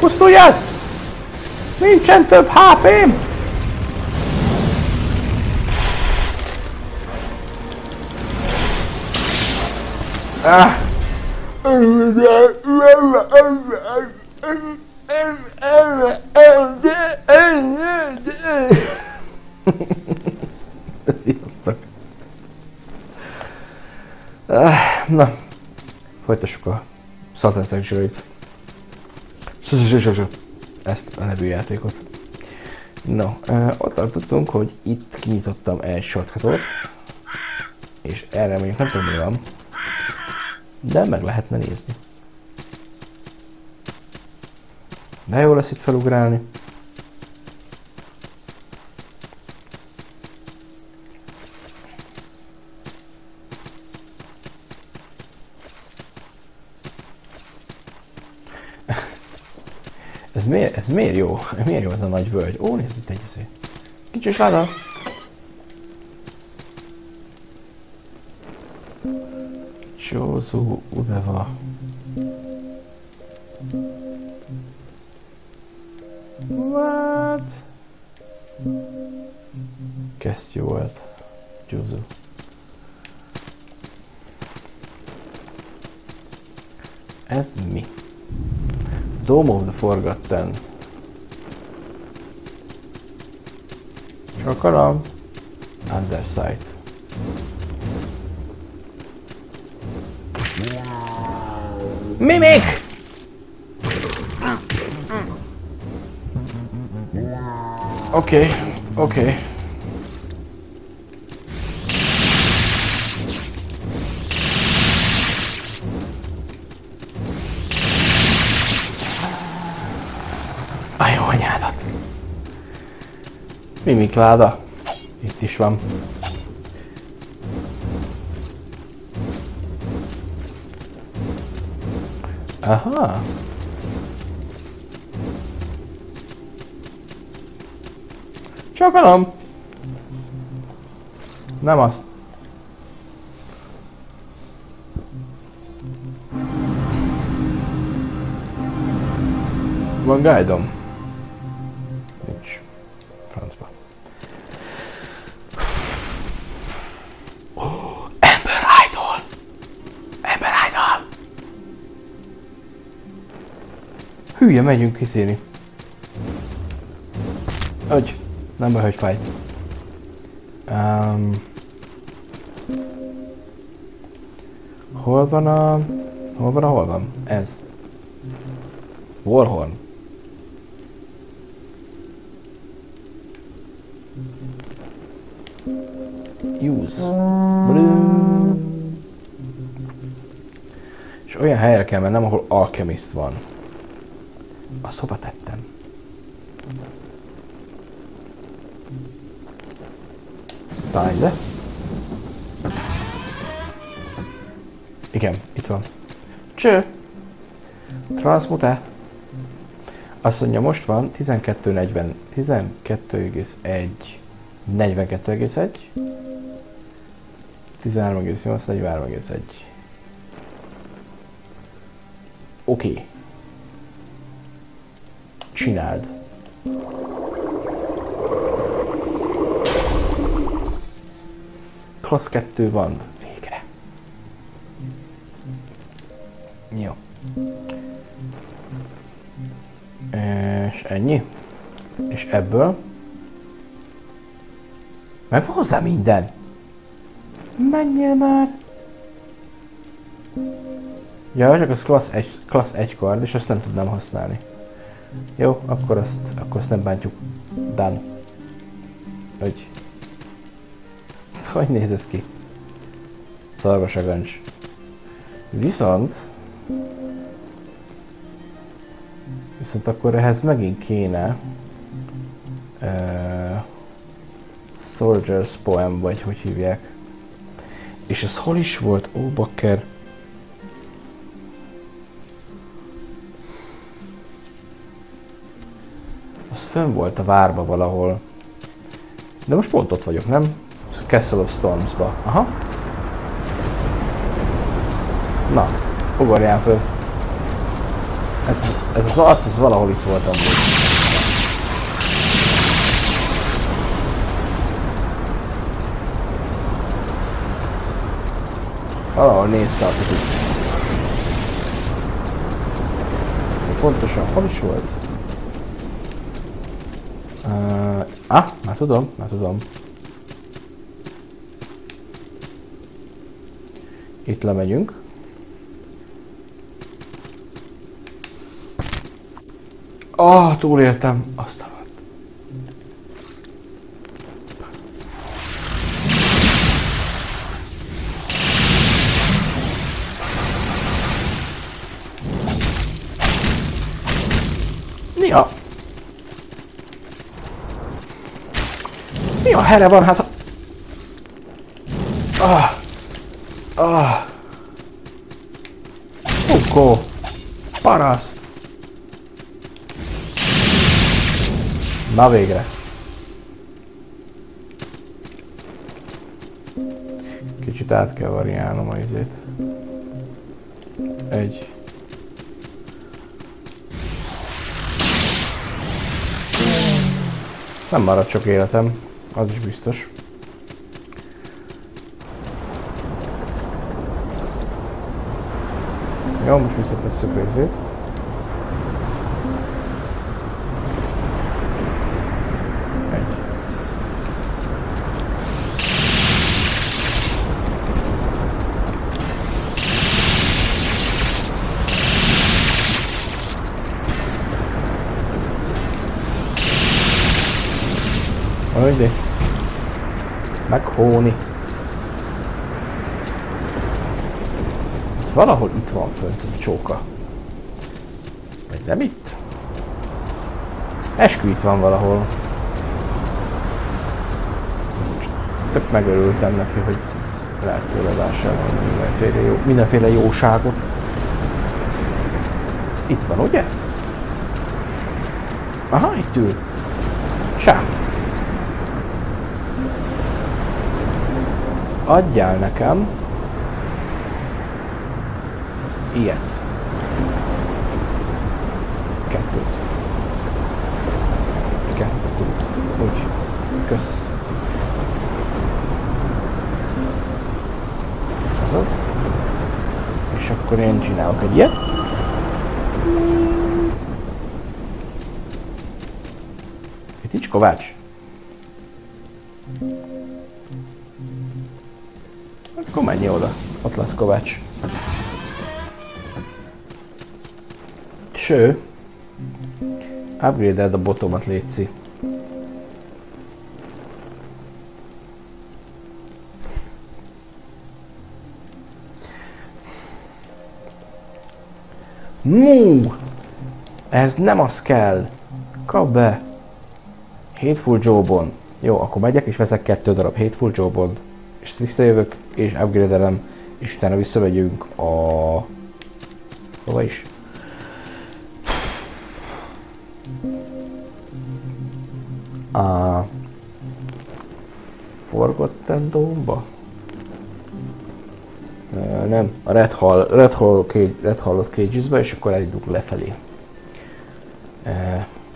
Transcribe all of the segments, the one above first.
Pusztulj el! Nincsen több HP-m! Ah! Sziasztok! Ah, Na, folytassuk a Satan Sanctuary-t. Ezt a nevű játékot. No, ott tartottunk, hogy itt kinyitottam egy shortcutot, és erre még nem tudom mi van, de meg lehetne nézni. De jó lesz itt felugrálni. Miért, ez miért jó? Miért jó ez a nagy völgy? Ó, nézd itt egy izé. Kicsi láda. Józó Udeva. What? Kesztyű volt. Józó. Ez mi? Dome of the Forgotten. Csakaram. Undersight. Mimik! Oké, okay, oké. Okay. Mimikláda. Itt is van. Aha. Csokolom. Nem azt. Van? Nincs. Hülye, megyünk kiszélni. Hogy? Nem baj, hogy fájt. Um, hol van a... Hol van a hol van? Ez. Warhorn. Use. Blue. És olyan helyre kell mennem, ahol alchemist van. Azt hova tettem? Talán ide? Igen, itt van. Cső! Transmute. Azt mondja, most van 12.40, 12,1, 42,1, 13,8, 43,1. Oké. Okay. Csináld. Klassz 2 van. Végre. Jó. És ennyi. És ebből. Meg van hozzá minden. Menjél már. Ja, csak az klassz 1, klassz 1 kard, és azt nem tudnám használni. Jó, akkor azt, akkor azt nem bántjuk. Done. Hogy... Hogy néz ez ki? Szarvas a gancs. Viszont... Viszont akkor ehhez megint kéne... Uh, Soldier's Poem, vagy hogy hívják. És ez hol is volt? Ó, bakker. Fönn volt a várba valahol. De most pont ott vagyok, nem? Castle of Storms-ba. Aha. Na, ugorjál föl. Ez, ez az arc, ez valahol itt voltam. Valahol nézte a. Pontosan, hol is volt? Uh, ah, már tudom, már tudom. Itt lemegyünk. Ah, túléltem. Azt here van hát? Ah. Ah. Fukó. Paraszt. Na végre. Kicsit át kell variálnom a izét. Egy. Nem marad sok életem, az is biztos. Jó, most visszatesszük a izét. Hölgyi. Ez valahol itt van fönt a csóka. Vagy nem itt? Eskü itt van valahol. Tök megörültem neki, hogy lehet tőle vásárolni mindenféle, jó, mindenféle jóságot. Itt van, ugye? Aha, itt ül. Adjál nekem ilyet. Kettőt. Kettőt. Úgy. Kösz. Ez. És akkor én csinálok egy ilyet. Upgrade a botomat, létszi. Mú! Ez nem az kell. Kap be. Hateful Joe-bon. Jó, akkor megyek és veszek kettő darab Hateful Joe-bon és visszajövök, és upgrade-elem, és utána visszamegyünk a... Hova is? A... Forgotten Dome-ba? Nem, a Red Hall, Red Hall, Cage, Red Hall Cages-be, és akkor elindulunk lefelé.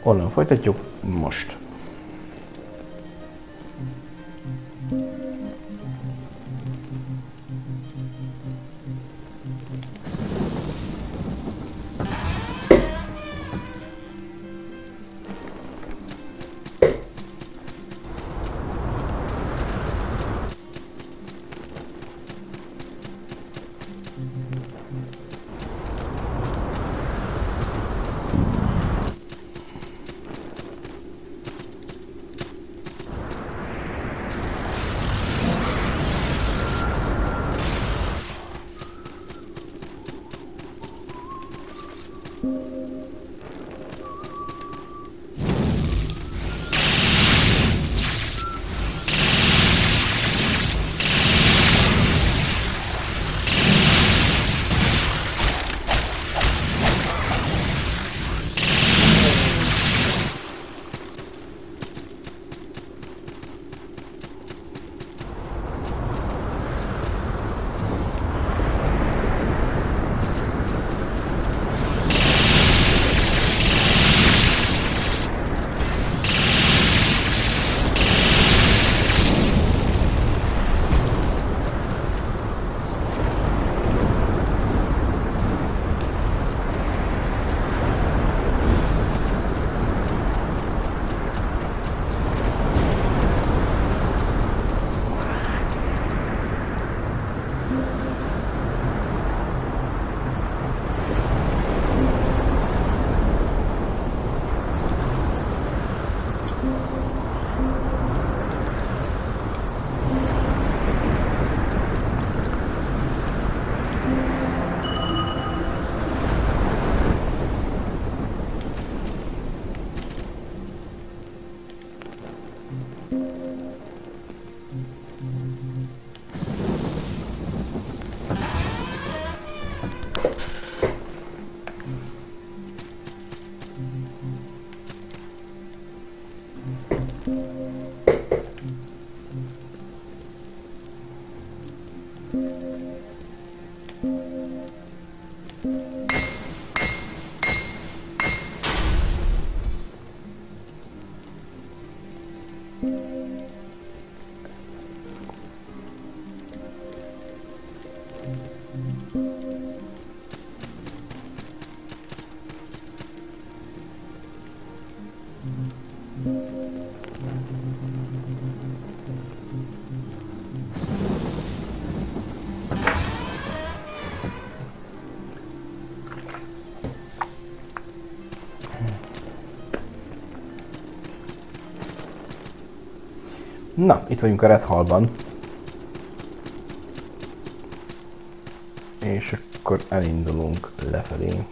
Onnan folytatjuk most. Na, itt vagyunk a Red Hallban. És akkor elindulunk lefelé.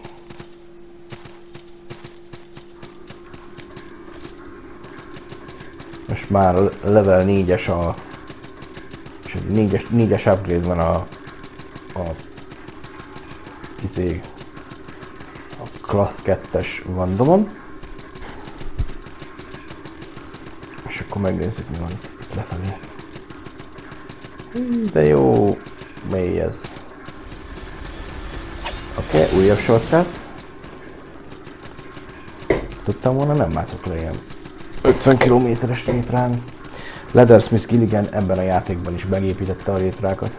Most már level 4-es a... És 4-es, 4-es upgrade van a... A... Izé... A class 2-es vandomon. És akkor megnézzük mi van itt lefelé. De jó, mély ez. Oké, okay, újabb shortcut. Tudtam volna, nem mászok le ilyen 50 km-es rétrán. Leathersmith Gilligan ebben a játékban is megépítette a rétrákat.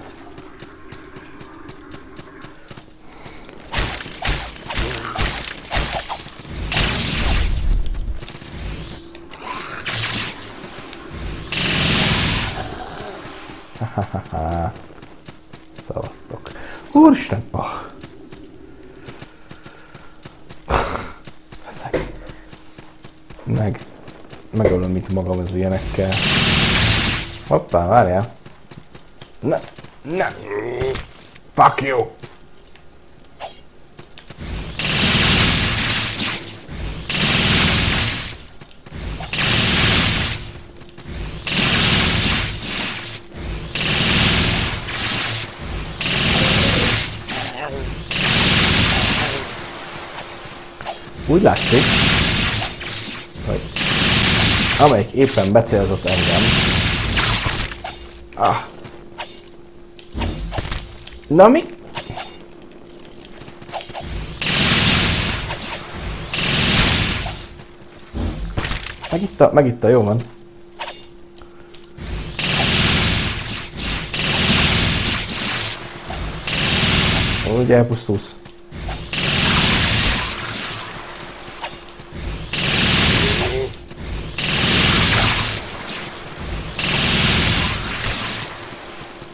Szavaztok. Úristen! Oh. Meg. Megölöm itt magam az ilyenekkel. Hoppá, várjál. Ne, ne. Fuck you. Úgy látszik, hogy amelyik éppen becélzott engem. Ah. Na mi? Megitta, megitta, jó van. Úgy elpusztulsz.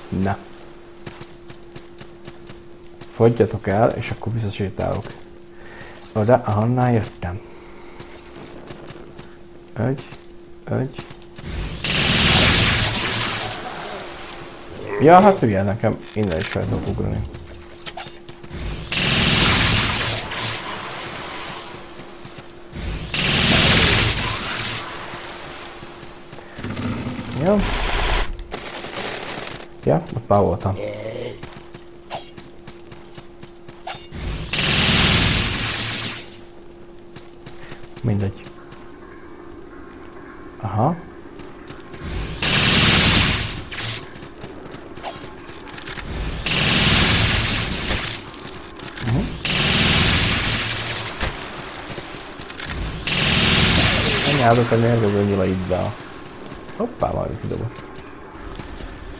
Na. Fogyjatok el, és akkor visszasétálok. Oda, ahonnál jöttem. Egy, egy. Ja, hát ugye nekem innen is fel tudok ugrani. Jó. Ja, ott már voltam. Mindegy. Aha. Uh-huh. Anyádat a mérgező nyilaiddal. Hoppá, ide volt.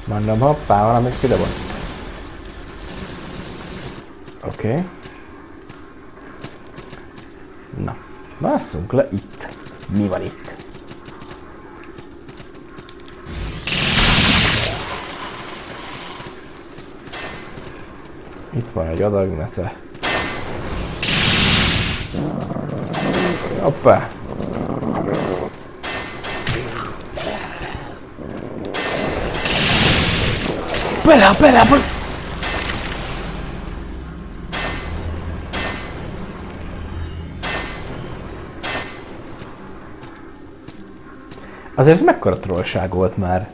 Mondom, hoppá, valami ide volt. Oké. Na, másszunk le itt. Mi van itt? Itt van egy adag nesze. Hoppá! Bele, bele, bele! Azért ez mekkora trollság volt már.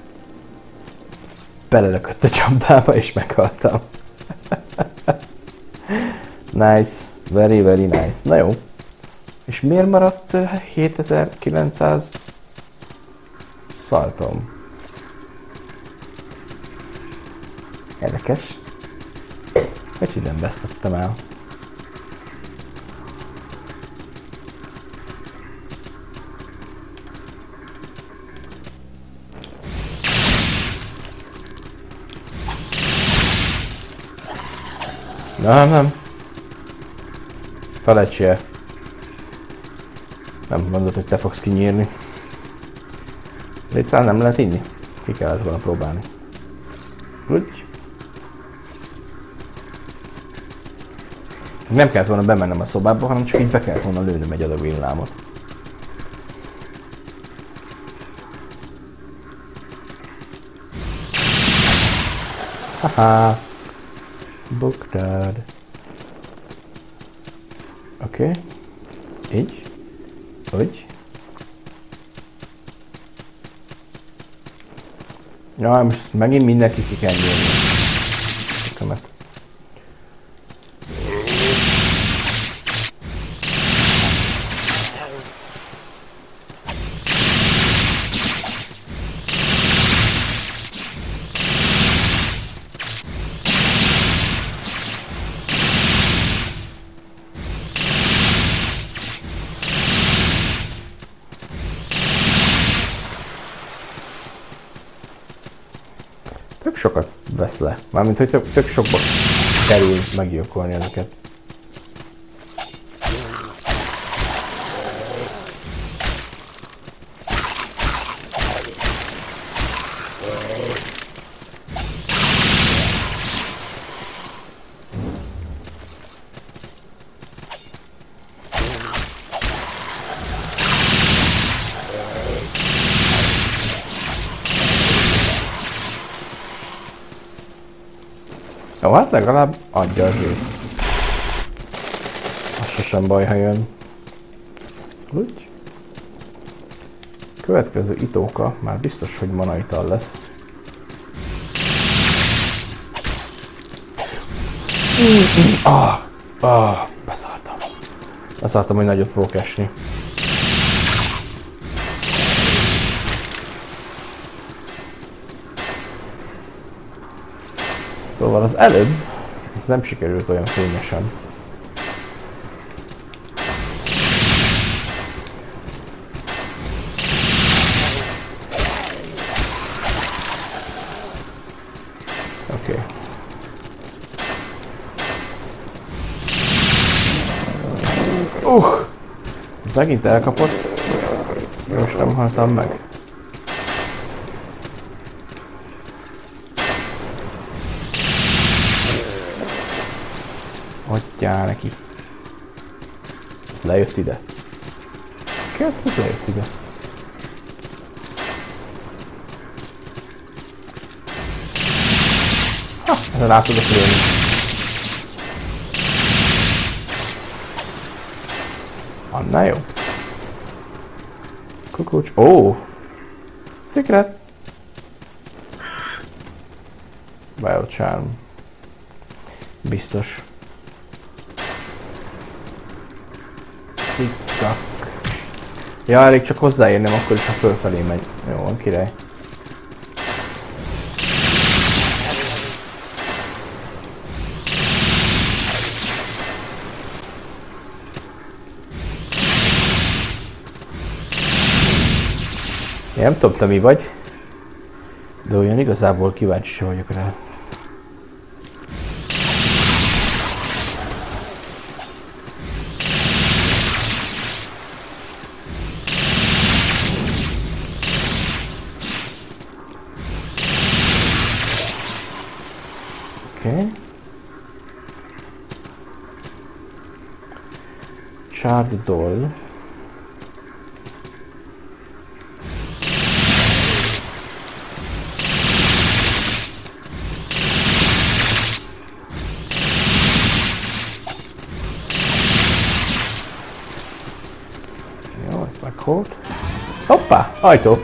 Belelökött a csapdába és meghaltam. nice. Very, very nice. Na jó. És miért maradt 7900 szaltom? Érdekes. Hogy nem vesztettem el? Nem, nem. Felejtsél. Nem mondod, hogy te fogsz kinyírni. De itt nem lehet inni. Ki kellett volna próbálni. Nem kellett volna bemennem a szobába, hanem csak így be kellett volna lőnöm egy adag villámot. Haha! Buktad. Oké. Okay. Így. Úgy. Ja, most megint mindenki ki kell nyílni. Vesz le. Mármint, hogy tök, tök sokba kerül meggyilkolni ezeket. Jó, hát legalább adja az őt. Az sosem baj, ha jön. Úgy. Következő itóka, már biztos, hogy manaital lesz. Ah, ah, beszartam. Beszartam, hogy nagyot fogok esni. Szóval az előbb, ez nem sikerült olyan fényesen. Oké. Okay. Uh! Megint elkapott. Most nem haltam meg. Adjál neki. Lejött ide. Kert, ez lejött ide. Ha, ezen át tudok lőni. Annál jó. Kukucs. Ó! Oh. Secret. Biocharm. Biztos. Tiktak. Ja, elég csak hozzáérnem, akkor is a fölfelé megy. Jó, van király. Én nem tudom, te mi vagy, de olyan igazából kíváncsi vagyok rá. Doll. Jó, ezt meghalt. Hoppá, ajtó!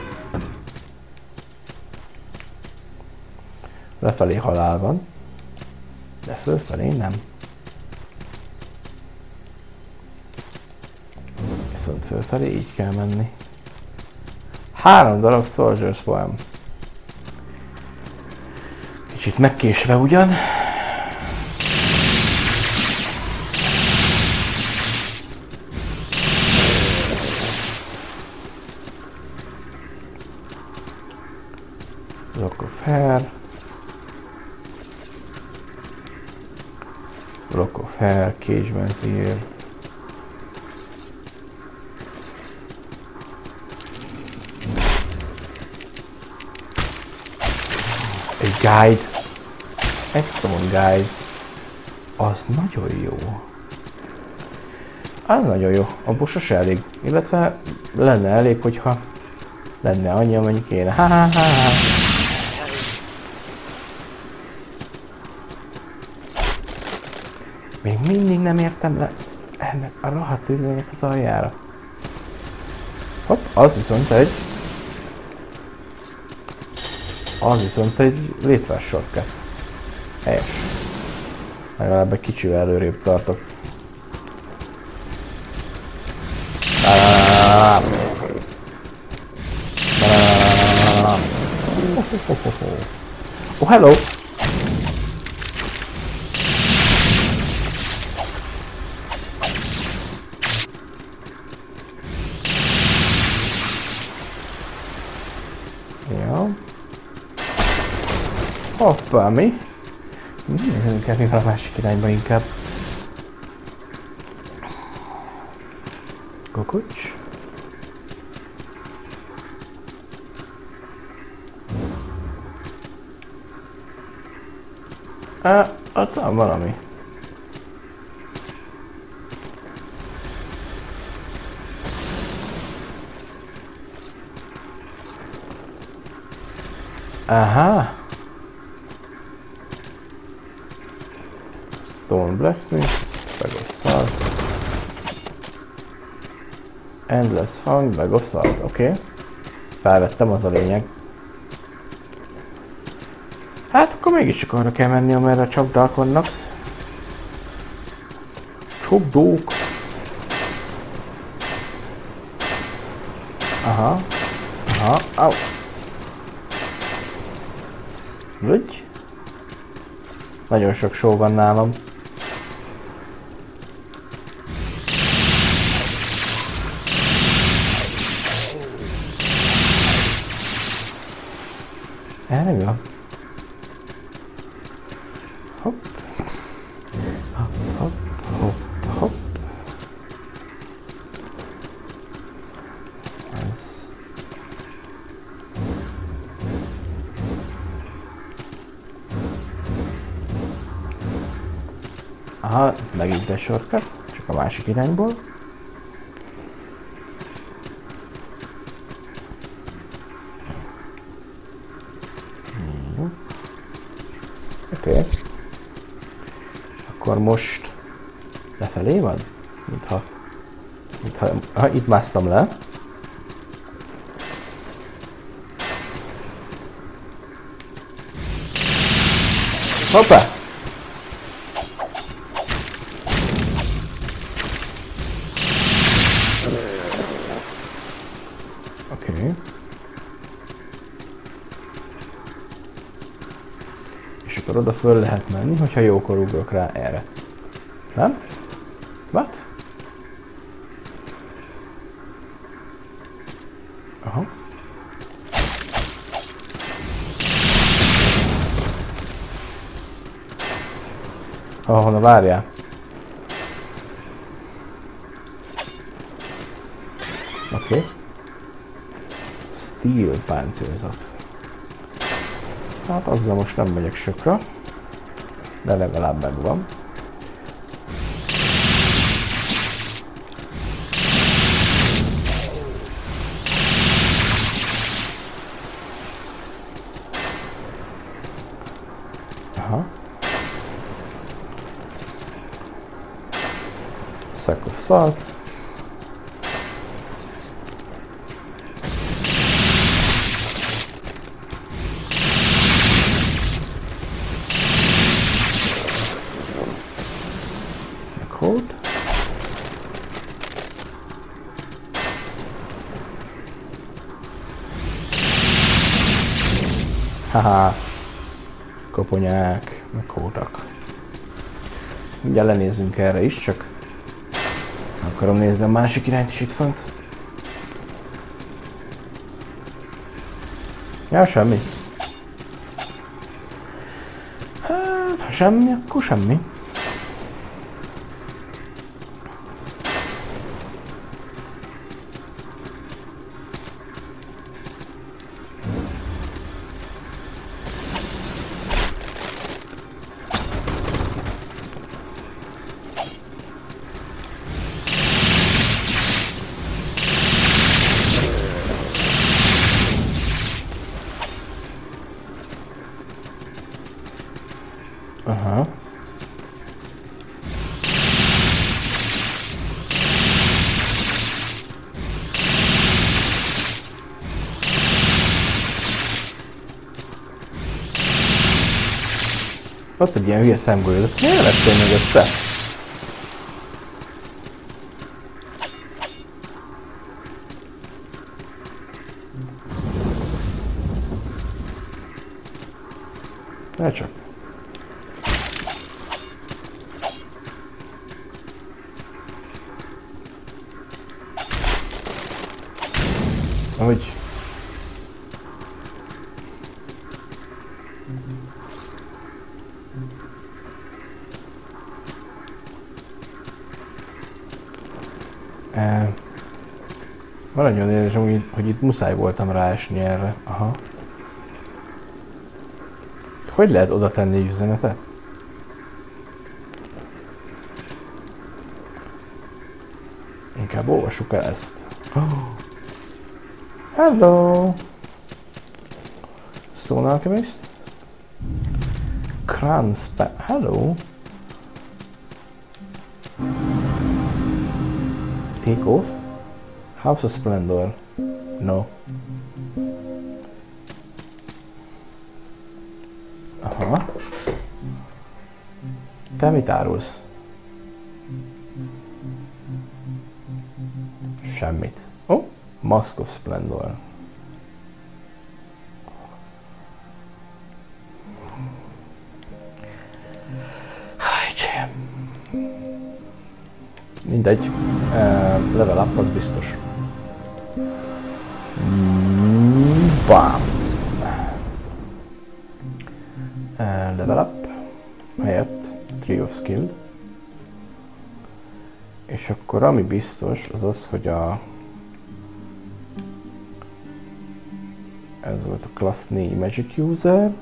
Lefelé halál van. De fölfelé nem. Viszont fölfelé így kell menni. Három darab Soldier's Poem. Kicsit megkésve ugyan. Look of Hair. Block of Hair, Cage. Egy guide. Excellent guide. Az nagyon jó. Az nagyon jó. Abból sose elég. Illetve lenne elég, hogyha lenne annyi, amennyi kéne. Ha, ha, ha, ha. Még mindig nem értem le ennek a rohadt izények az aljára. Hopp, az viszont egy az viszont egy létves shortcut. Helyes. Legalább egy kicsivel előrébb tartok. Oh, hello! Hoppá, mi? Nézzünk el, mivel a másik irányba inkább. Kokocs. Á, ott van valami. Aha. Stone Blacksmith, Bag of Salt. Endless Fang, Bag of Salt, oké. Okay. Felvettem, az a lényeg. Hát akkor mégiscsak arra kell menni, amerre a csapdák vannak. Csapdók! Aha. Aha. Au. Vagy? Nagyon sok só van nálam. Van? Hopp. Hopp, hopp, hopp, hopp. Ez. Aha, ez megint egy sorkat, csak a másik irányból. Jó. Oké. Okay. Akkor most lefelé van? Mintha... Mintha... Ha, itt másztam le. Hoppá! Oké. És akkor oda föl lehet menni, hogyha jókor ugrok rá erre. Nem? What? Aha. Ahol na várjál. Oké. Okay. Steel páncélzat. Hát azzal most nem megyek sokra. De legalább megvan. Aha. Of salt. code. Haha, koponyák, meg kódak. Ugye lenézzünk erre is, csak akarom nézni a másik irányt is itt fönt. Ja, semmi. Hát, ha semmi, akkor semmi. Ott egy ilyen hülye szemgolyód. Miért lettél még össze? Muszáj voltam ráesni erre. Aha. Hogy lehet oda tenni üzenetet? Inkább olvassuk el ezt. Oh. Hello! Stone Alchemist? Kranzpa... Hello! Take oath? House of Splendor? No. Aha. Te mit árulsz? Semmit. Oh, Mask of Splendor. Mindegy. Level up az biztos. Bam. Uh, level up. Helyett Tree of Skill. És akkor ami biztos, az az, hogy a ez volt a Class 4 Magic User.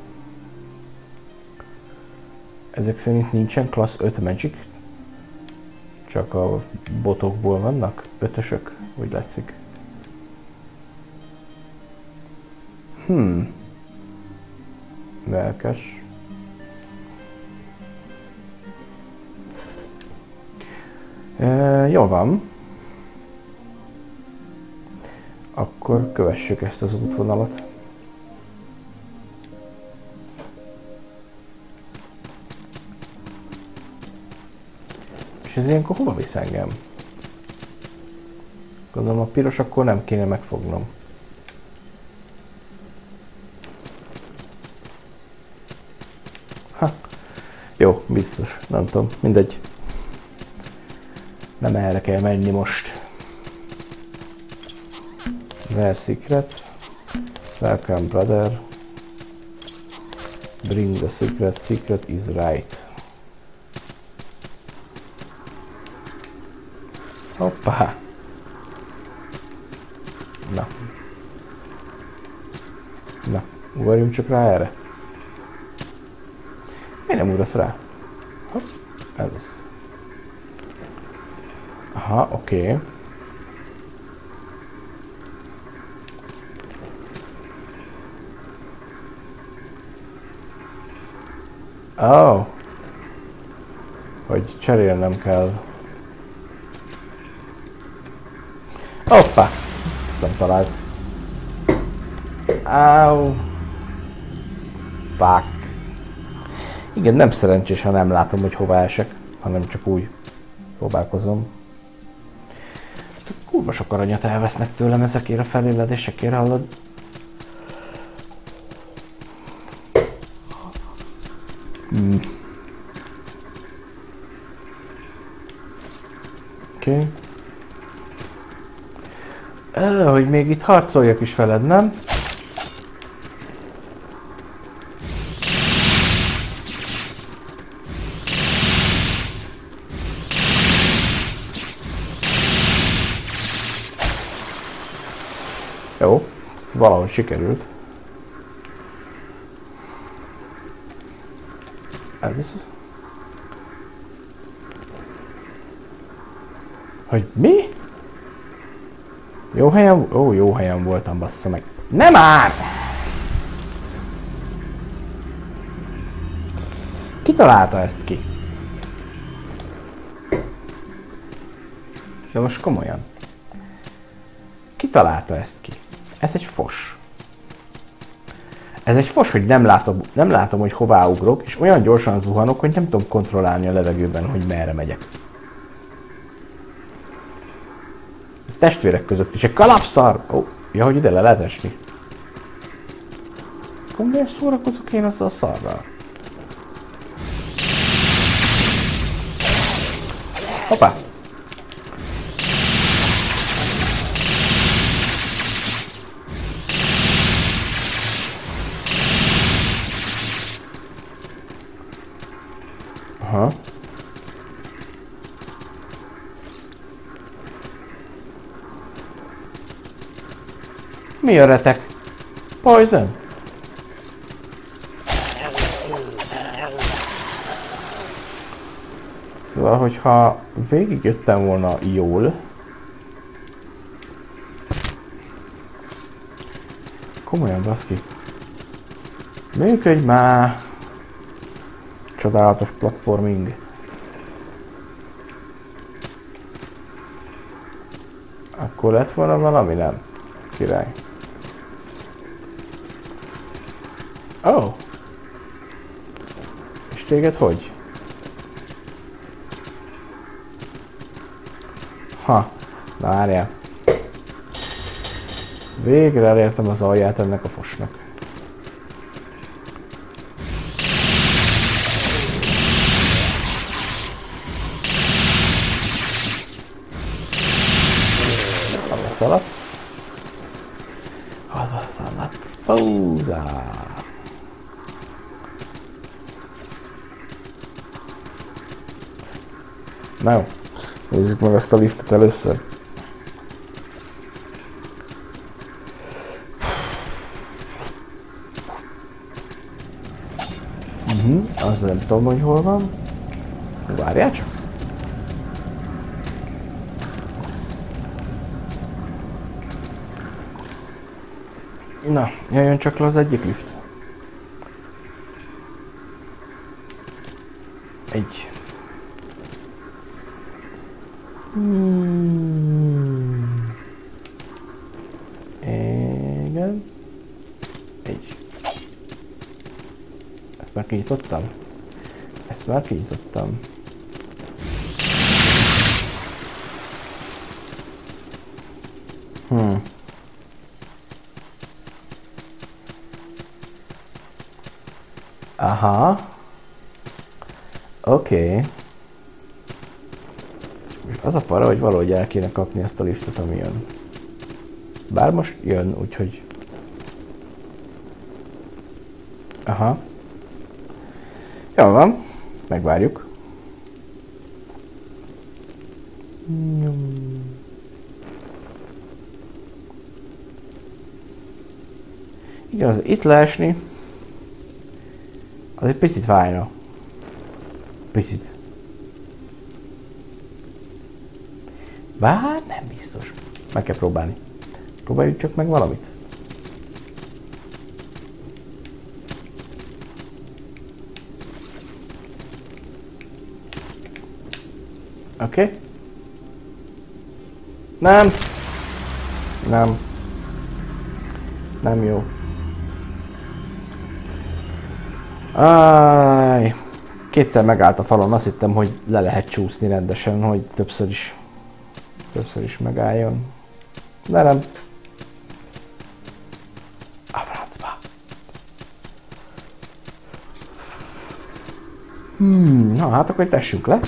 Ezek szerint nincsen Class 5 Magic, csak a botokból vannak, ötösök, úgy látszik. Hmm. Melkes. E, jól van. Akkor kövessük ezt az útvonalat. És ez ilyenkor hova visz engem? Gondolom a piros akkor nem kéne megfognom. Biztos. Nem tudom. Mindegy. Nem erre kell menni most. Where secret? Welcome brother. Bring the secret. Secret is right. Hoppá! Na. Na, ugorjunk csak rá erre. Miért nem ugrasz rá? Ez az. Aha, oké. Okay. Oh. Hogy cserélnem kell. Hoppá! Ezt nem talált. Áú. Fuck. Igen, nem szerencsés, ha nem látom, hogy hova esek, hanem csak úgy próbálkozom. Kurva sok aranyat elvesznek tőlem ezekért a feléledésekért, hallod? Hmm. Oké. Okay. Hogy még itt harcoljak is veled, nem? Sikerült. Ez. Hogy mi? Jó helyen... Ó, jó helyen voltam, bassza meg. Nem már! Ki találta ezt ki? De most komolyan. Ki találta ezt ki? Ez egy fos. Ez egy fos, hogy nem látom, nem látom, hogy hová ugrok, és olyan gyorsan zuhanok, hogy nem tudom kontrollálni a levegőben, hogy merre megyek. Ez testvérek között is egy kalapszar! Ó, ja, hogy ide le lehet esni. Akkor miért szórakozok én azzal a szarral? Hoppá! Aha. Mi a retek? Poison? Szóval, hogyha végigjöttem volna jól, komolyan baszki, működj már! Csodálatos platforming. Akkor lett volna valami, nem? Király. Oh! És téged hogy? Ha, na várjál. Végre elértem az alját ennek a fosnak. szaladsz. Haza szaladsz. Pauza. Na jó. Nézzük meg ezt a liftet először. Uh mhm, -huh, az nem tudom, hogy hol van. Várjál csak. Na, jöjjön csak le az egyik lift. Egy. Hmm. Igen. Egy. Ezt már kinyitottam? Ezt már kinyitottam. Hmm. Aha. Oké. Okay. Az a para, hogy valahogy el kéne kapni ezt a liftet, ami jön. Bár most jön, úgyhogy... Aha. Jó van. Megvárjuk. Igaz, itt leesni az egy picit fájna. Picit. Bár nem biztos. Meg kell próbálni. Próbáljuk csak meg valamit. Oké. Okay. Nem. Nem. Nem jó. Áj, kétszer megállt a falon, azt hittem, hogy le lehet csúszni rendesen, hogy többször is, többször is megálljon. De nem. A francba. Hmm, na hát akkor tessünk le.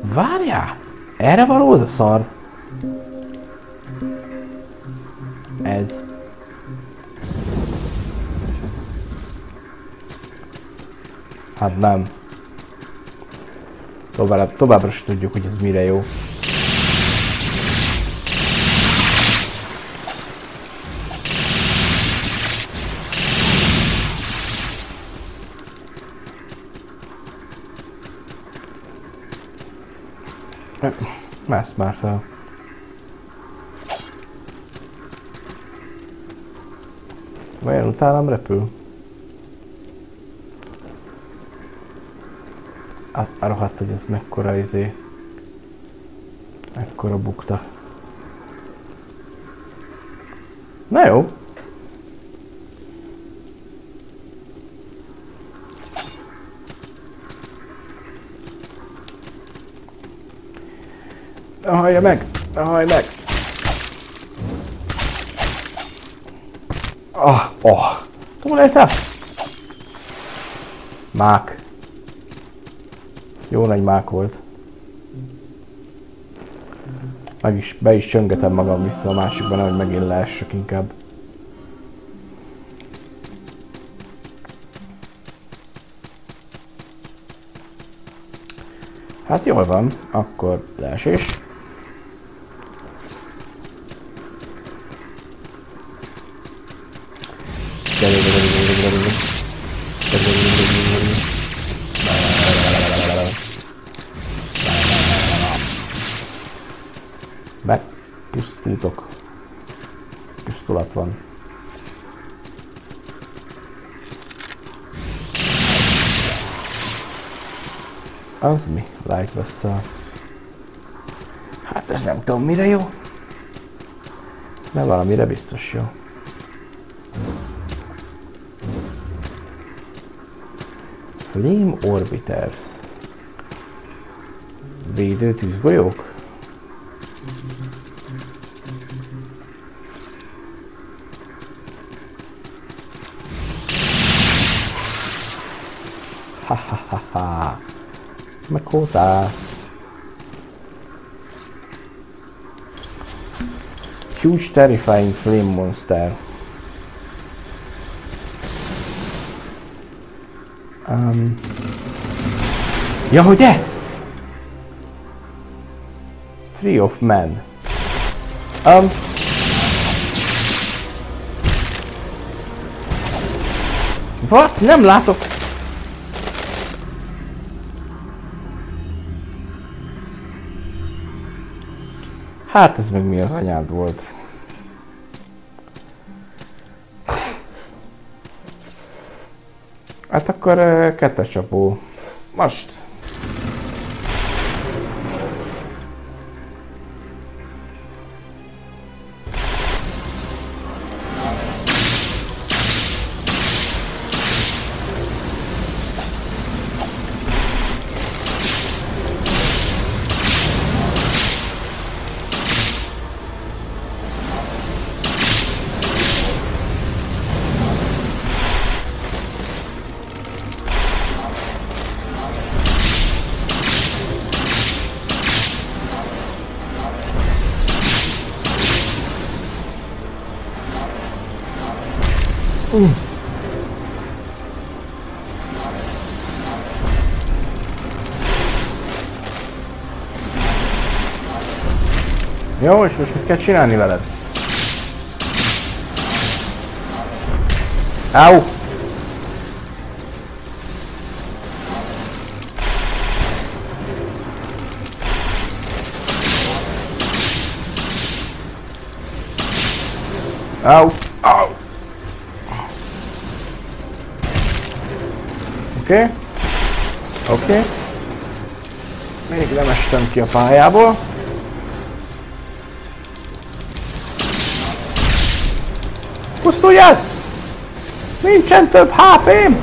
Várjál! Erre való az a szar? Ez. Hát nem. Tovább, továbbra is tudjuk, hogy ez mire jó. Mász már fel. Vajon utánam repül? Azt a rohadt, hogy ez mekkora izé, mekkora bukta. Na jó. Ne hallja meg! Ne hallja meg! Ah, oh! Túléltem! Mák. Jó nagy mák volt. Meg is, be is csöngetem magam vissza a másikban, hogy megint leessek inkább. Hát jól van, akkor leesés. Be, pusztítok. Pusztulat van. Az mi? Like veszel. Hát ez nem tudom mire jó. De valamire biztos jó. Flame Orbiters. Védő tűzgolyók? Ha ha ha ha. Makota. Huge terrifying flame monster. Um. Ja, hogy ez? Three of men. Um. What? Nem látok. Hát ez meg mi az anyád volt? Hát akkor kettes csapó. Most. Jó, és most mit kell csinálni veled? Au! Au! Au! Oké. Okay. Oké. Okay. Még nem estem ki a pályából. Pusztulj el! Nincsen több HP-m!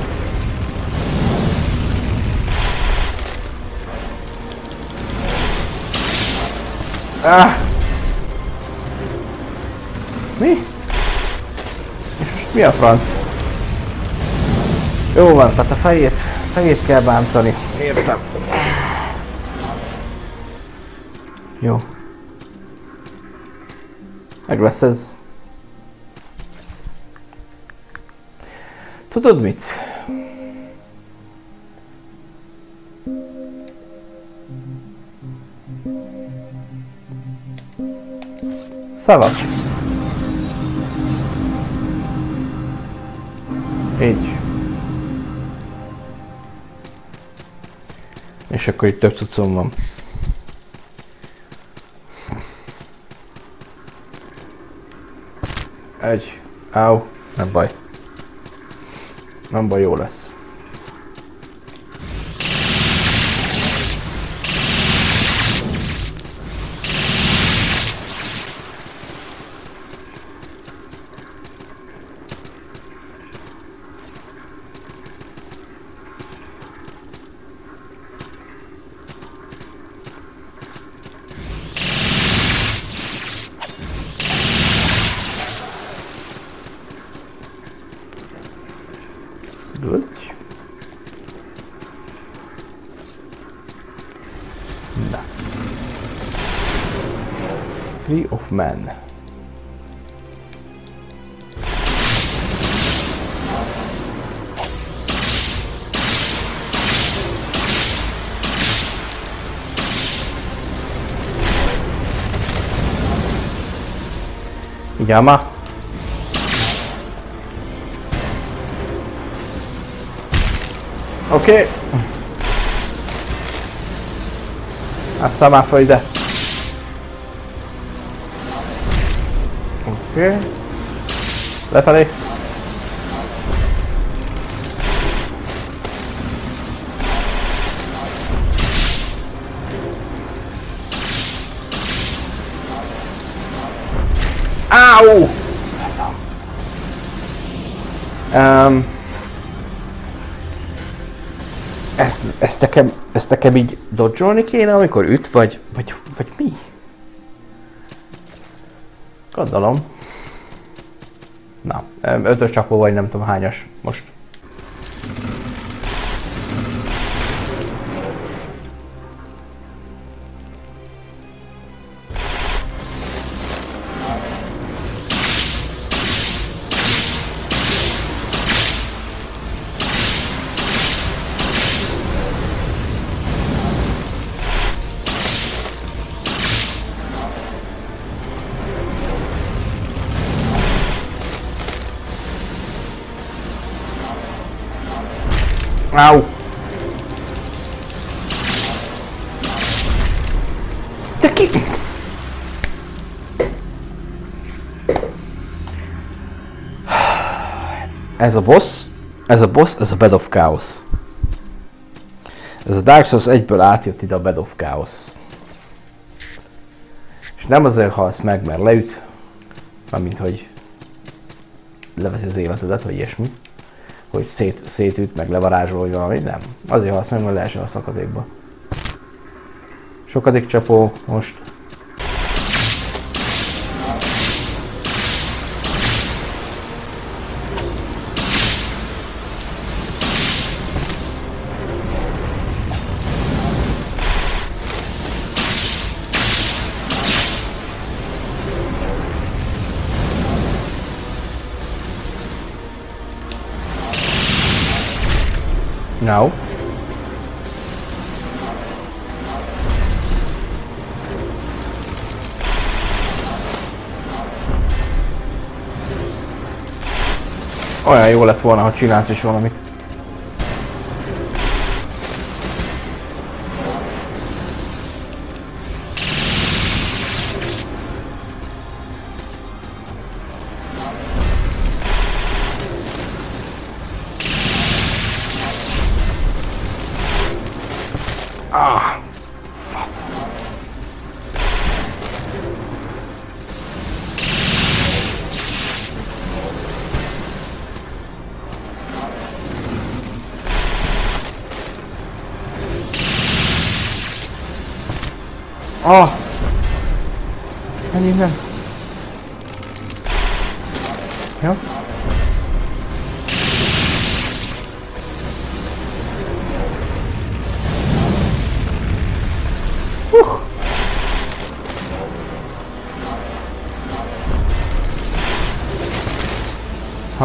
Ah. Mi? Mi a franc? Jó van, tehát a fejét, fejét kell bántani. Értem. Jó. Meg lesz ez. Tudod mit? Szavak. Így. És akkor itt több cuccom van. Egy. Áú. Nem baj. Nem baj, jó lesz. Na. Three of Men. Vigyál már! Oké. Oké. Okay. Lefelé. Áú! Um, ezt, ezt, nekem, ezt nekem így dodge kéne, amikor üt, vagy, vagy, vagy mi? Gondolom. Na, ötös csapó vagy nem tudom hányas most. Ez a boss, ez a boss, ez a Bed of Chaos. Ez a Dark Souls egyből átjött ide a Bed of Chaos. És nem azért halsz meg, mert leüt, mint hogy leveszi az életedet, vagy ilyesmi hogy szét, szétüt, meg levarázsol, vagy valami, nem. Azért halsz meg, mert leesel a szakadékba. Sokadik csapó most. No. Olyan jó lett volna, ha csinálsz is valamit.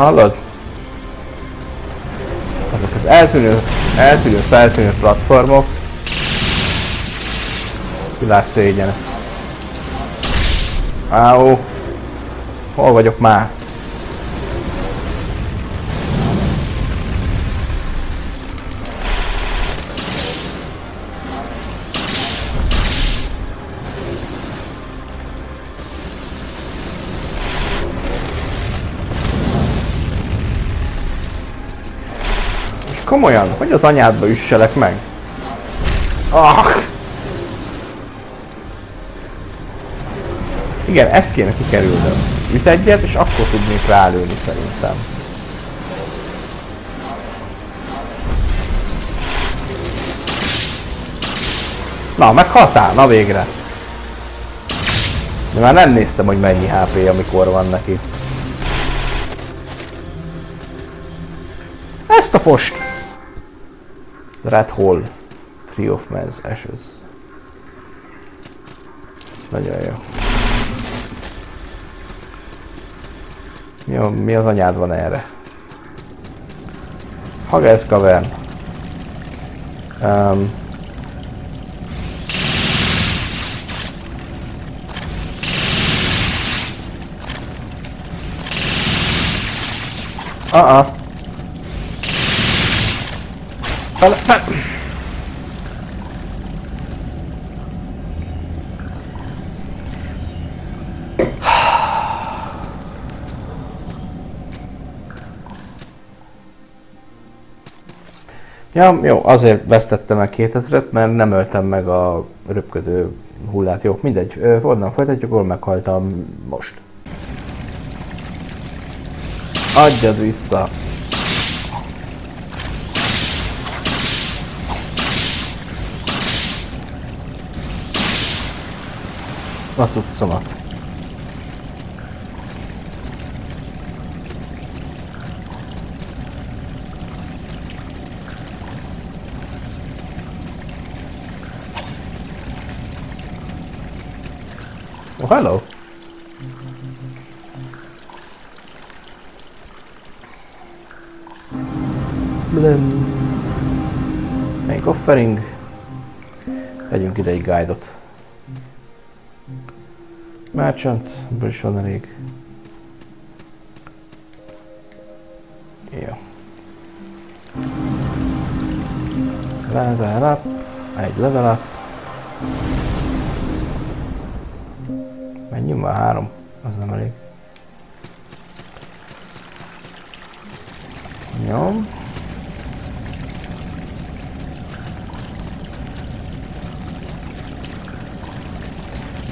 Hallod? Ezek az eltűnő, eltűnő, feltűnő platformok Világ szégyene. Áó. Hol vagyok már? Komolyan, hogy az anyádba üsselek meg? Ah! Igen, ezt kéne kikerülnöm. Üt egyet, és akkor tudnék rálőni szerintem. Na, meghaltál? Na végre. De már nem néztem, hogy mennyi HP, amikor van neki. Ezt a post! Red Hole. Three of Men's Ashes. Nagyon jó. Jó, mi az anyád van erre? Hages kavern. Um, Uh-uh. Fel, fel. Ja, jó, azért vesztettem el 2000-et, mert nem öltem meg a röpködő hullát. Jó, mindegy, onnan folytatjuk, ahol meghaltam most. Adjad vissza! A cuccomat. Oh, hello. Blum. Még offering. Vegyünk ide egy guide-ot. Merchant, ebből is van elég. Jó. Level up. Egy level up. Menjünk már három. Az nem elég. Jó.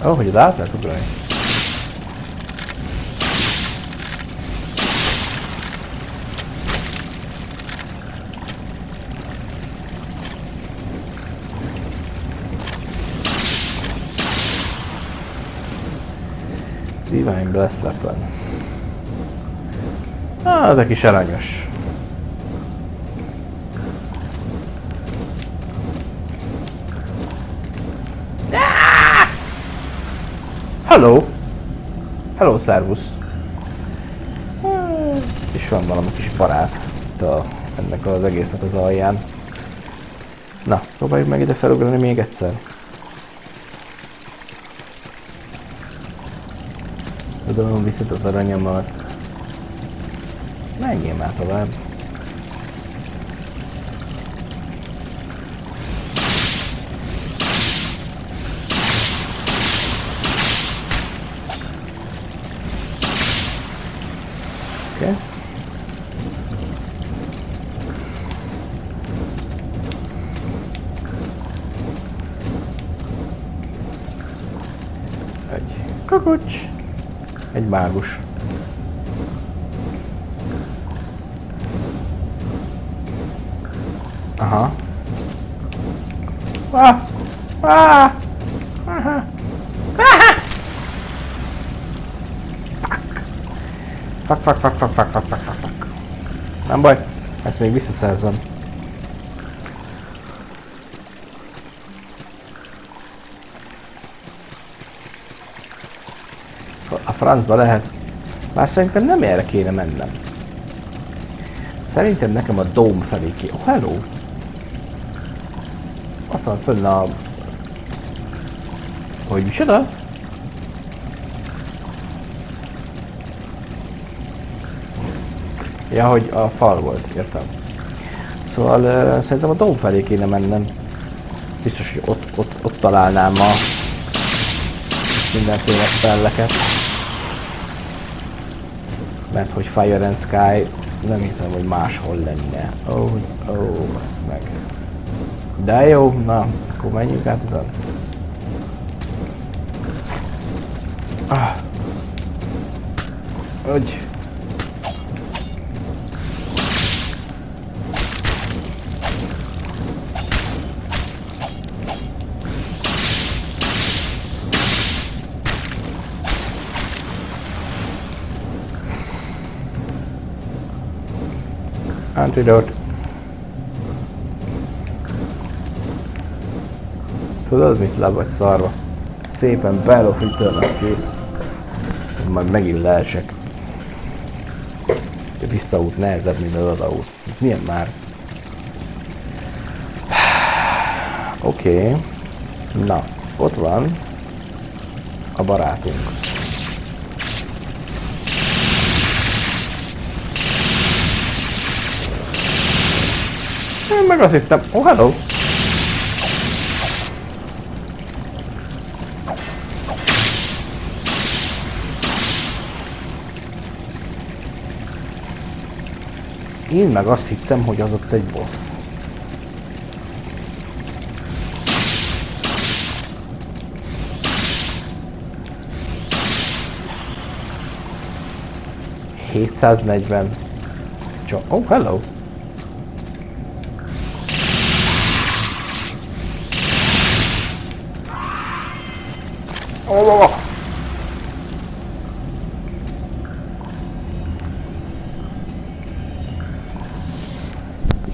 Oh, hogy az át lehet ugrani. Divine Bless Weapon. Ah, ez egy kis aranyos. Hello! Hello, servus! És van valami kis barát a, ennek az egésznek az alján. Na, próbáljuk meg ide felugrani még egyszer. Tudom, viszont az aranyamat. Menjél már tovább. mágus. Aha. Ah! Ah! Aha. Ah! Fuck, fuck, fuck, fuck, fuck, fuck, fuck, fuck. Nem baj, ezt még visszaszerzem. Francba lehet. Már szerintem nem erre kéne mennem. Szerintem nekem a dome felé kéne. Oh, hello! Ott van fönn a... Hogy micsoda? Ja, hogy a fal volt, értem. Szóval uh, szerintem a dom felé kéne mennem. Biztos, hogy ott, ott, ott találnám a mindenféle spelleket. Mert hogy Fire and Sky nem hiszem, hogy máshol lenne. Oh, oh, ez meg. De jó, na, akkor menjünk át ezen. Ah. Hogy? Antidote. Tudod mit? Le vagy szarva. Szépen Return az kész. Majd megint leesek. A visszaút nehezebb, mint az odaút. Milyen már? Oké. Okay. Na, ott van a barátunk. Én meg azt hittem, oh hello! Én meg azt hittem, hogy az ott egy boss. Hétszáznegyven. Csak... Oh, hello! Oh.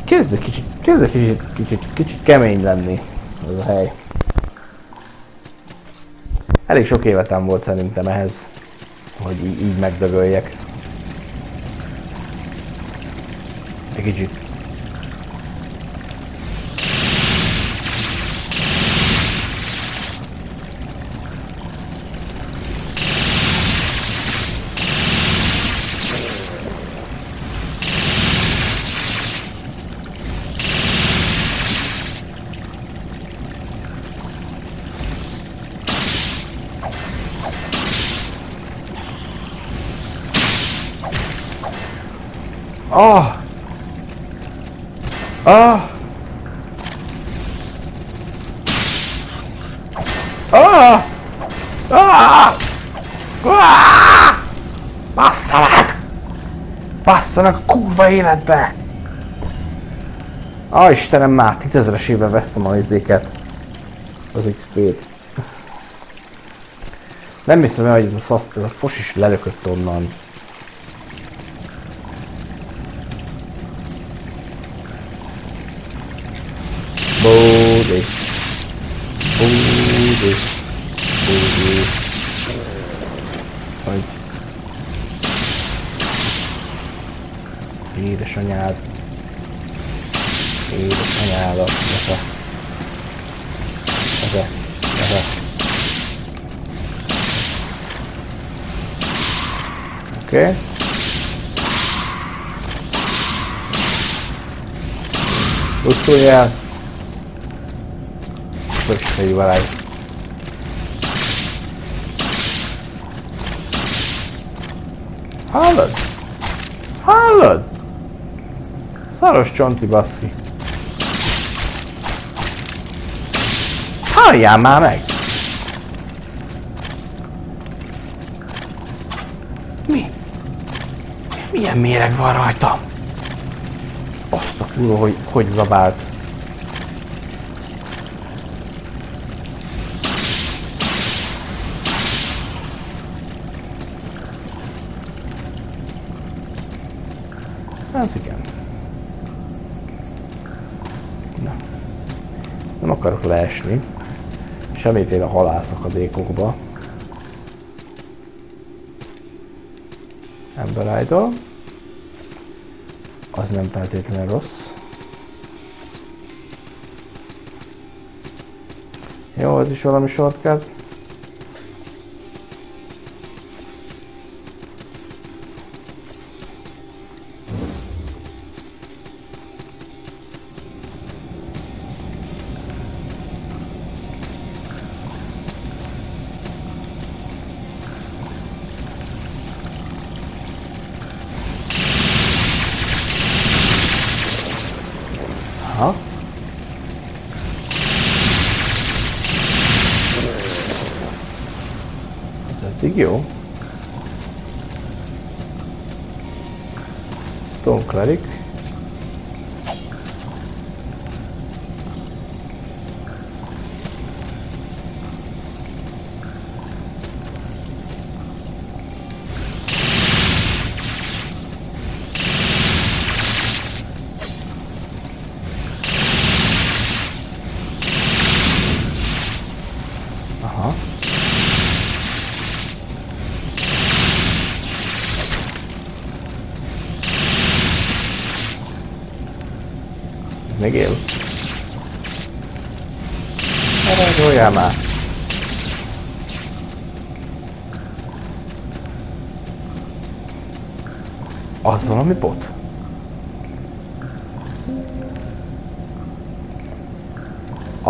Kezd egy kicsit, kezd egy kicsit, kicsit, kicsit kemény lenni ez a hely. Elég sok életem volt szerintem ehhez, hogy így, így megdögöljek. Egy kicsit. Ah! Ah! Ah! Ah! Bassza meg! Bassza meg a kurva életbe! Ah, Istenem, már tízezres éve vesztem a izéket. Az XP-t. Nem hiszem el, hogy ez a, szasz, ez a fos is lelökött onnan. Pöcsköljük vele. Hallod? Hallod? Szaros csonti baszki. Halljál már meg! Mi? Milyen méreg van rajtam? Azt a kurva, hogy hogy zabált. Az igen. Na. Nem akarok leesni. Semmit én a halálszakadékokba. Ember Idol. Az nem feltétlenül rossz. Jó, ez is valami shortcut.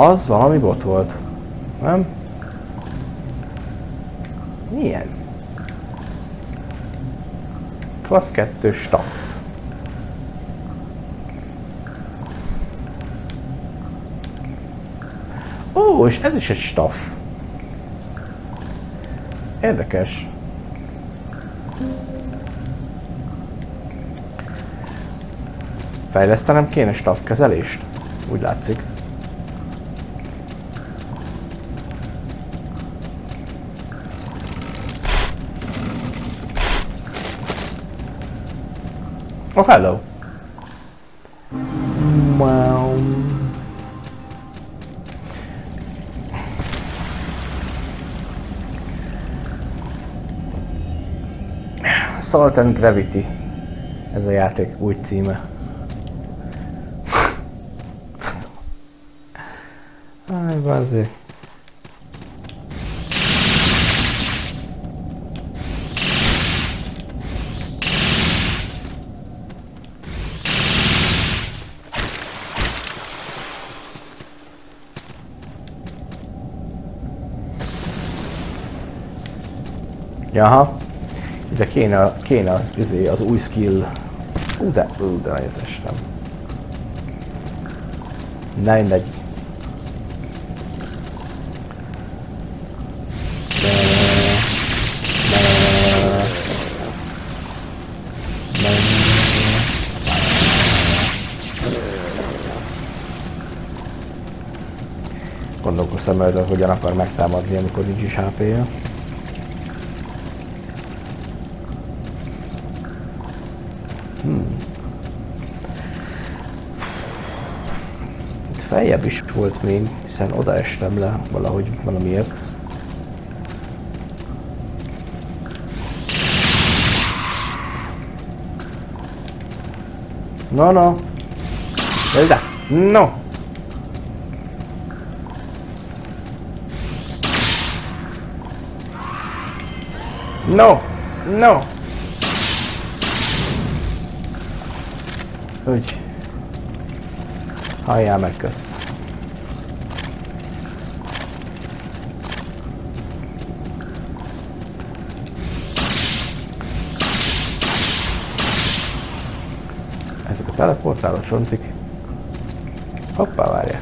Az valami bot volt. Nem? Mi ez? Klassz 2 staff. Ó, és ez is egy staff. Érdekes. Fejlesztenem kéne staff kezelést? Úgy látszik. Oh, hello. Wow. Salt and Gravity. Ez a játék új címe. Faszom. Aj, bazzi. Jaha. De kéne, kéne az, izé, az új skill. Ú, de, ú, de nagyon testem. Na, mindegy. Gondolkoztam hogy hogyan akar megtámadni, amikor nincs is HP-ja. Hmm. Feljebb is volt még, hiszen oda estem le valahogy valamiért. No, no. Gyere ide. No. No. No. Úgy. Halljál meg, kösz. Ezek a csontik. Hoppá, várjál.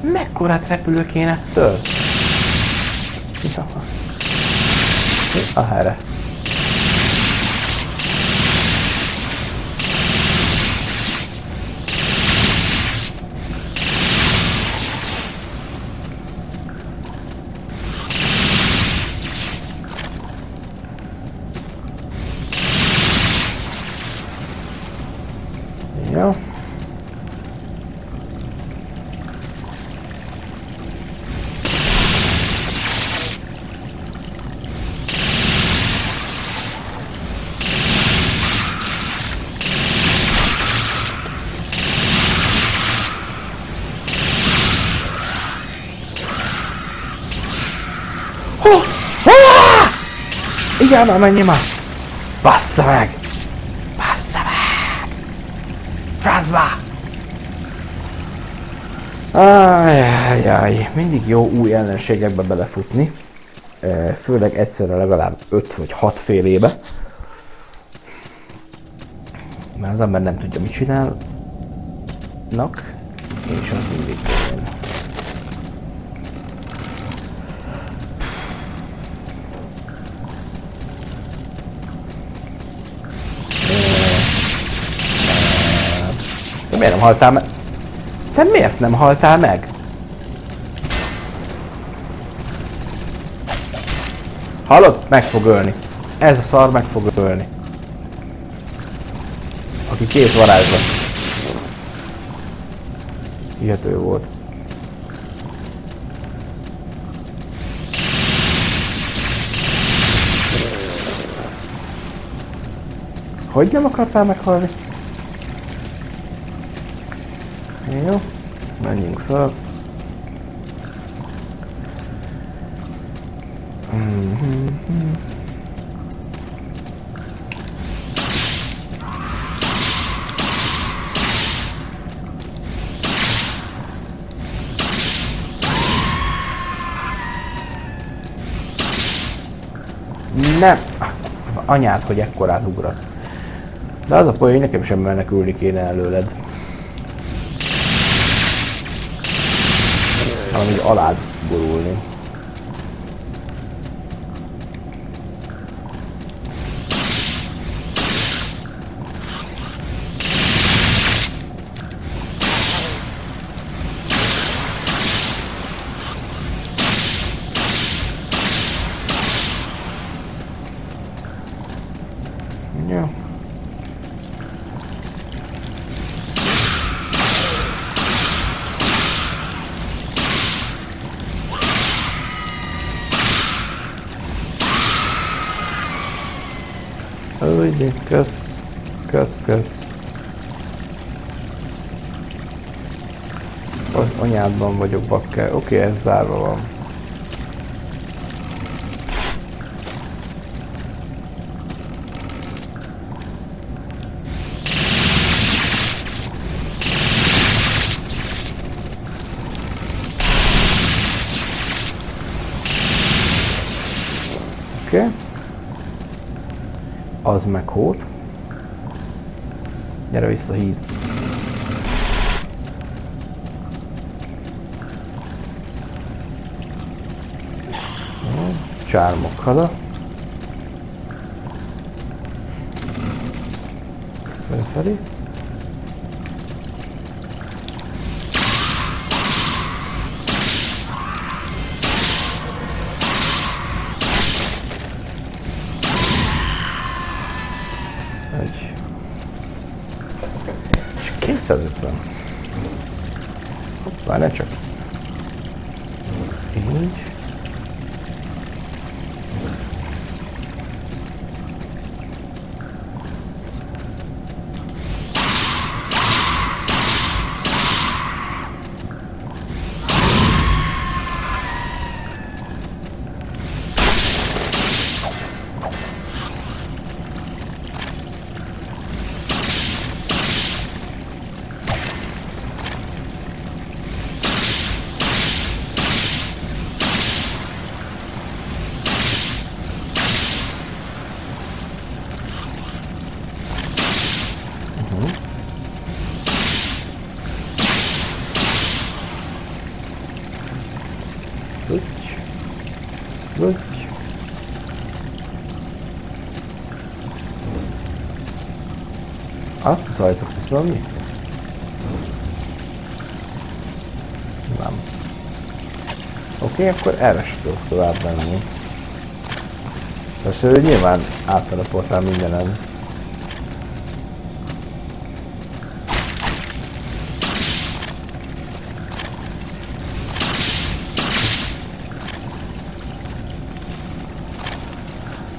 Mekkorát repülök én ettől? Ja. Ah, erre. Igen, már menjél már! Bassza meg! Bassza meg! Francba! Ajjajjaj, mindig jó új ellenségekbe belefutni. Eh, Főleg egyszerre legalább 5 vagy 6 fél éve. Mert az ember nem tudja mit csinálnak. És az mindig jön. De miért nem haltál meg? Te miért nem haltál meg? Hallod? Meg fog ölni. Ez a szar meg fog ölni. Aki két varázslat. Hihető volt. Hogy nem akartál meghalni? Jó, menjünk fel. Nem! Anyád, hogy ekkorát ugrasz. De az a poén, nekem sem menekülni kéne előled. Így alád borulni. Kösz, kösz, kösz. Az anyádban vagyok, bakker. Oké, okay, ez zárva van. Oké. Okay. Az meg hót. Gyere vissza híd. Csármok haza. Felfelé. Hoppá, erre is tudok tovább menni. Persze ő nyilván átteleportál mindenen.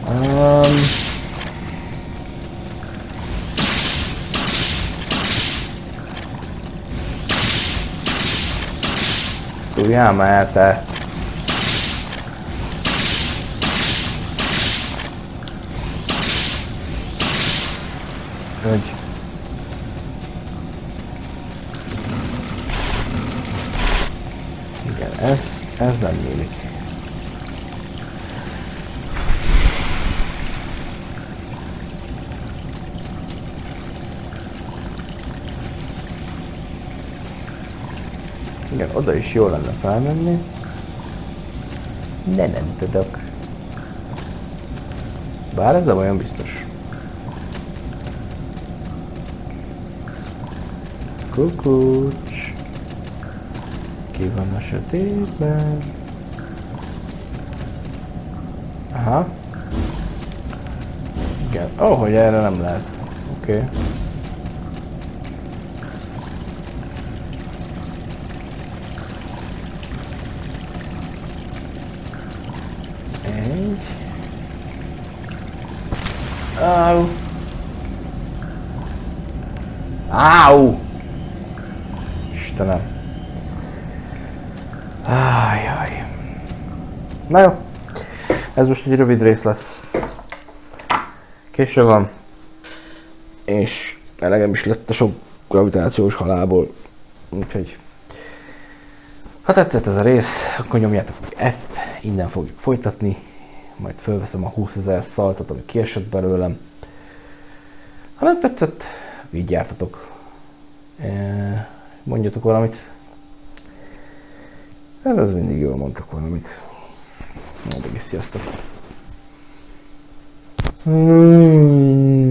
Um, Studiamo eh te. Hogy? Igen, ez, ez nem nyílik. Igen, oda is jó lenne felmenni. De nem tudok. Bár ez nem olyan biztos. Kukucs. Ki van a sötétben? Aha. Igen. Oh, hogy erre nem lehet. Oké. Okay. Egy. Au. Au. Na jó. Ez most egy rövid rész lesz. Késő van. És elegem is lett a sok gravitációs halálból. Úgyhogy... Ha tetszett ez a rész, akkor nyomjátok ezt, innen fogjuk folytatni. Majd fölveszem a 20 ezer szaltot, ami kiesett belőlem. Ha nem tetszett, vigyártatok. Mondjatok valamit. Hát az mindig jól mondtak valamit. Addig is sziasztok. Hmm,